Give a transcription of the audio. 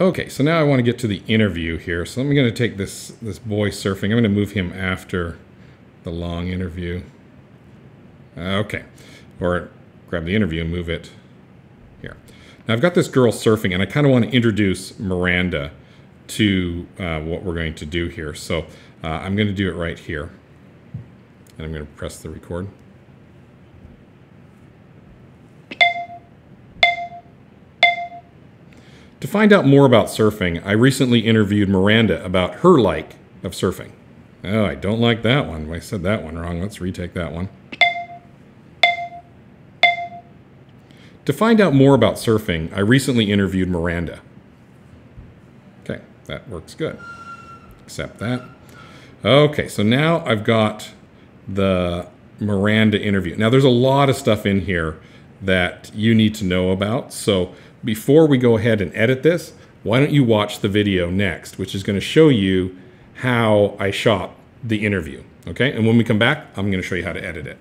Okay, so now I want to get to the interview here. So I'm going to take this, this boy surfing. I'm going to move him after the long interview. Okay, or grab the interview and move it here. Now I've got this girl surfing and I kind of want to introduce Miranda to uh, what we're going to do here. So uh, I'm going to do it right here. And I'm going to press the record. To find out more about surfing, I recently interviewed Miranda about her like of surfing. Oh, I don't like that one. I said that one wrong. Let's retake that one. To find out more about surfing, I recently interviewed Miranda. Okay, that works good. Accept that. Okay, so now I've got the Miranda interview. Now, there's a lot of stuff in here that you need to know about. So before we go ahead and edit this, why don't you watch the video next, which is going to show you how I shot the interview. Okay, and when we come back, I'm going to show you how to edit it.